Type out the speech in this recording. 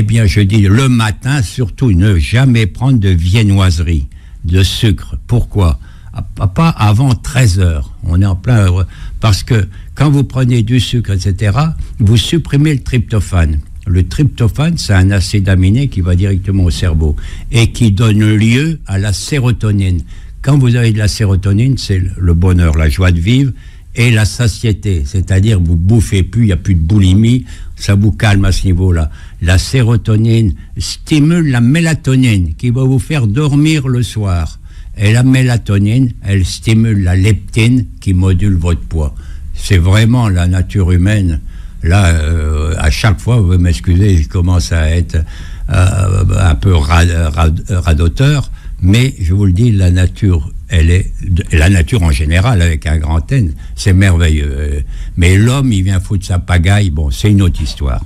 Eh bien, je dis le matin, surtout ne jamais prendre de viennoiserie, de sucre. Pourquoi? Pas avant 13 heures. On est en plein. Parce que quand vous prenez du sucre, etc., vous supprimez le tryptophane. Le tryptophane, c'est un acide aminé qui va directement au cerveau et qui donne lieu à la sérotonine. Quand vous avez de la sérotonine, c'est le bonheur, la joie de vivre et la satiété, c'est-à-dire vous bouffez plus, il n'y a plus de boulimie, ça vous calme à ce niveau-là. La sérotonine stimule la mélatonine qui va vous faire dormir le soir. Et la mélatonine, elle stimule la leptine qui module votre poids. C'est vraiment la nature humaine Là, euh, à chaque fois, vous m'excusez, je commence à être euh, un peu radoteur, mais je vous le dis, la nature, elle est la nature en général avec un grand N, c'est merveilleux. Mais l'homme, il vient foutre sa pagaille. Bon, c'est une autre histoire.